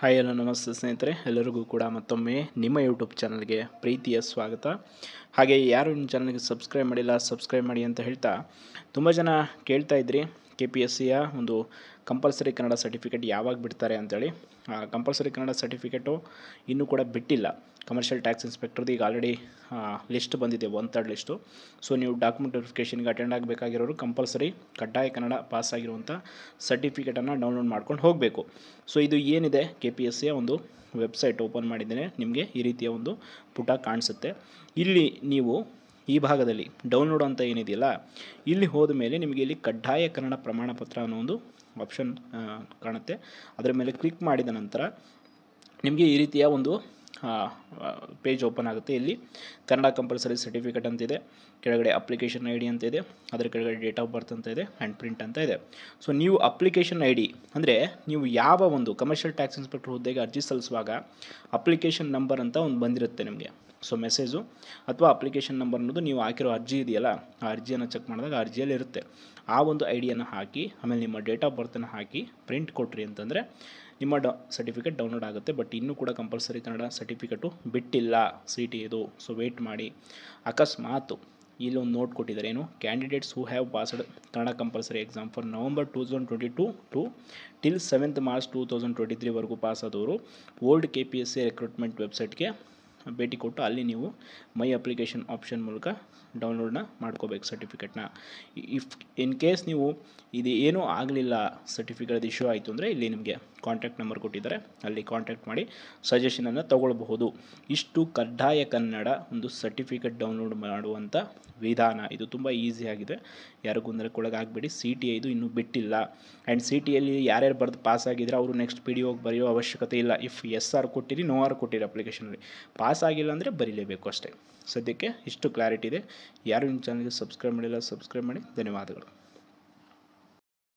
Hi hello ನಮಸ್ತೆ ಸ್ನೇಹಿತರೆ. ಎಲ್ಲರಿಗೂ ಕೂಡ ಮತ್ತೊಮ್ಮೆ ನಿಮ್ಮ ಯೂಟ್ಯೂಬ್ ಚಾನಲ್ಗೆ ಪ್ರೀತಿಯ ಸ್ವಾಗತ. ಹಾಗೆ ಯಾರು ನಿಮ್ಮ ಚಾನಲ್ಗೆ ಸಬ್ಸ್ಕ್ರೈಬ್ ಮಾಡಿಲ್ಲ ಸಬ್ಸ್ಕ್ರೈಬ್ ಮಾಡಿ ಅಂತ ಹೇಳ್ತಾ ತುಂಬ ಜನ ಕೇಳ್ತಾ ಇದ್ರಿ. ಕೆ ಪಿ ಎಸ್ ಸಿಯ ಒಂದು ಕಂಪಲ್ಸರಿ ಕನ್ನಡ ಸರ್ಟಿಫಿಕೇಟ್ ಯಾವಾಗ ಬಿಡ್ತಾರೆ ಅಂತೇಳಿ ಕಂಪಲ್ಸರಿ ಕನ್ನಡ ಸರ್ಟಿಫಿಕೇಟು ಇನ್ನೂ ಕೂಡ ಬಿಟ್ಟಿಲ್ಲ. ಕಮರ್ಷಿಯಲ್ ಟ್ಯಾಕ್ಸ್ ಇನ್ಸ್ಪೆಕ್ಟರ್ದು ಈಗ ಆಲ್ರೆಡಿ ಲಿಸ್ಟ್ ಬಂದಿದೆ ಒನ್ ತರ್ಡ್ ಲಿಸ್ಟು ಸೊ ನೀವು ಡಾಕ್ಯುಮೆಂಟ್ ವೆರಿಫಿಕೇಷನ್ಗೆ ಅಟೆಂಡ್ ಆಗಬೇಕಾಗಿರೋರು ಕಂಪಲ್ಸರಿ ಕಡ್ಡಾಯ ಕನ್ನಡ ಪಾಸ್ ಆಗಿರುವಂಥ ಸರ್ಟಿಫಿಕೇಟನ್ನು ಡೌನ್ಲೋಡ್ ಮಾಡ್ಕೊಂಡು ಹೋಗಬೇಕು. ಸೊ ಇದು ಏನಿದೆ? ಕೆ ಪಿ ಎಸ್ ಸಿಯ ಒಂದು ವೆಬ್ಸೈಟ್ ಓಪನ್ ಮಾಡಿದ್ದೇನೆ. ನಿಮಗೆ ಈ ರೀತಿಯ ಒಂದು ಪುಟ ಕಾಣಿಸುತ್ತೆ. ಇಲ್ಲಿ ನೀವು ಈ ಭಾಗದಲ್ಲಿ ಡೌನ್ಲೋಡ್ ಅಂತ ಏನಿದೆಯಲ್ಲ, ಇಲ್ಲಿ ಹೋದ ಮೇಲೆ ನಿಮಗೆ ಇಲ್ಲಿ ಕಡ್ಡಾಯ ಕನ್ನಡ ಪ್ರಮಾಣ ಪತ್ರ ಅನ್ನೋ ಒಂದು ಆಪ್ಷನ್ ಕಾಣುತ್ತೆ. ಅದರ ಮೇಲೆ ಕ್ಲಿಕ್ ಮಾಡಿದ ನಂತರ ನಿಮಗೆ ಈ ರೀತಿಯ ಒಂದು ಪೇಜ್ ಓಪನ್ ಆಗುತ್ತೆ. ಇಲ್ಲಿ ಕನ್ನಡ ಕಂಪಲ್ಸರಿ ಸರ್ಟಿಫಿಕೇಟ್ ಅಂತಿದೆ ಕೆಳಗಡೆ ಅಪ್ಲಿಕೇಶನ್ ಐ ಡಿ ಅಂತ ಇದೆ, ಅದರ ಕೆಳಗಡೆ ಡೇಟ್ ಆಫ್ ಬರ್ತ್ ಅಂತ ಇದೆ ಹ್ಯಾಂಡ್ ಪ್ರಿಂಟ್ ಅಂತ ಇದೆ. ಸೊ ನೀವು ಅಪ್ಲಿಕೇಶನ್ ಐ ಡಿ ಅಂದರೆ ನೀವು ಯಾವ ಒಂದು ಕಮರ್ಷಿಯಲ್ ಟ್ಯಾಕ್ಸ್ ಇನ್ಸ್ಪೆಕ್ಟರ್ ಹುದ್ದೆಗೆ ಅರ್ಜಿ ಸಲ್ಲಿಸುವಾಗ ಅಪ್ಲಿಕೇಶನ್ ನಂಬರ್ ಅಂತ ಒಂದು ಬಂದಿರುತ್ತೆ ನಿಮಗೆ. ಸೊ ಮೆಸೇಜು ಅಥವಾ ಅಪ್ಲಿಕೇಶನ್ ನಂಬರ್ ಅನ್ನೋದು ನೀವು ಹಾಕಿರೋ ಅರ್ಜಿ ಇದೆಯಲ್ಲ, ಆ ಅರ್ಜಿಯನ್ನು ಚೆಕ್ ಮಾಡಿದಾಗ ಅರ್ಜಿಯಲ್ಲಿ ಇರುತ್ತೆ. ಆ ಒಂದು ಐಡಿಯನ್ನು ಡಿಯನ್ನು ಹಾಕಿ, ಆಮೇಲೆ ನಿಮ್ಮ ಡೇಟ್ ಆಫ್ ಬರ್ತನ್ನು ಹಾಕಿ ಪ್ರಿಂಟ್ ಕೊಟ್ರಿ ಅಂತಂದರೆ ನಿಮ್ಮ ಡ ಸರ್ಟಿಫಿಕೇಟ್ ಡೌನ್ಲೋಡ್ ಆಗುತ್ತೆ. ಬಟ್ ಇನ್ನೂ ಕೂಡ ಕಂಪಲ್ಸರಿ ಕನ್ನಡ ಸರ್ಟಿಫಿಕೇಟು ಬಿಟ್ಟಿಲ್ಲ ಸಿ ಟಿ ಇದು. ಸೊ ವೆಯ್ಟ್ ಮಾಡಿ. ಅಕಸ್ಮಾತು ಇಲ್ಲೊಂದು ನೋಟ್ ಕೊಟ್ಟಿದ್ದಾರೆ. ಏನು? Candidates who have passed Kannada compulsory exam for November two thousand twenty two to till seventh March two thousand twenty ತ್ರೀವರೆಗೂ pass ಆದವರು old K P S C recruitment ವೆಬ್ಸೈಟ್ಗೆ ಭೇಟಿ ಕೊಟ್ಟು ಅಲ್ಲಿ ನೀವು ಮೈ ಅಪ್ಲಿಕೇಶನ್ ಆಪ್ಷನ್ ಮೂಲಕ ಡೌನ್ಲೋಡ್ನ ಮಾಡ್ಕೋಬೇಕು ಸರ್ಟಿಫಿಕೇಟ್ನ. ಇಫ್, ಇನ್ ಕೇಸ್ ನೀವು ಇದು ಏನೂ ಆಗಲಿಲ್ಲ ಸರ್ಟಿಫಿಕೇಟ್ ಇಶ್ಯೂ ಆಯಿತು ಅಂದರೆ ಇಲ್ಲಿ ನಿಮಗೆ ಕಾಂಟ್ಯಾಕ್ಟ್ ನಂಬರ್ ಕೊಟ್ಟಿದ್ದಾರೆ. ಅಲ್ಲಿ ಕಾಂಟ್ಯಾಕ್ಟ್ ಮಾಡಿ ಸಜೆಷನನ್ನು ತಗೊಳ್ಬಹುದು. ಇಷ್ಟು ಕಡ್ಡಾಯ ಕನ್ನಡ ಒಂದು ಸರ್ಟಿಫಿಕೇಟ್ ಡೌನ್ಲೋಡ್ ಮಾಡುವಂಥ ವಿಧಾನ. ಇದು ತುಂಬ ಈಸಿ ಆಗಿದೆ. ಅಂದರೆ ಗೊಂದಲಕ್ಕೊಳಗಾಗಬೇಡಿ ಸಿ ಟಿ ಐದು ಇನ್ನೂ ಬಿಟ್ಟಿಲ್ಲ. ಆ್ಯಂಡ್ ಸಿ ಟಿಯಲ್ಲಿ ಯಾರ್ಯಾರು ಬರೆದು ಪಾಸ್ ಆಗಿದ್ರೆ ಅವರು ನೆಕ್ಸ್ಟ್ ಪಿ ಡಿ ಹೋಗಿ ಬರೆಯೋ ಅವಶ್ಯಕತೆ ಇಲ್ಲ. ಇಫ್ ಎಸ್ ಆರ್ ಕೊಟ್ಟಿರಿ, ನೋ ಆರ್ ಕೊಟ್ಟಿರಿ ಅಪ್ಲಿಕೇಶನಲ್ಲಿ ಪಾಸ್ ಆಗಿಲ್ಲ ಅಂದರೆ ಬರೀಲೇಬೇಕು ಅಷ್ಟೇ. ಸದ್ಯಕ್ಕೆ ಇಷ್ಟು ಕ್ಲಾರಿಟಿ ಇದೆ. ಯಾರು ನಿಮ್ಮ ಚಾನಲ್ಗೆ ಸಬ್ಸ್ಕ್ರೈಬ್ ಮಾಡಿಲ್ಲ ಸಬ್ಸ್ಕ್ರೈಬ್ ಮಾಡಿ. ಧನ್ಯವಾದಗಳು.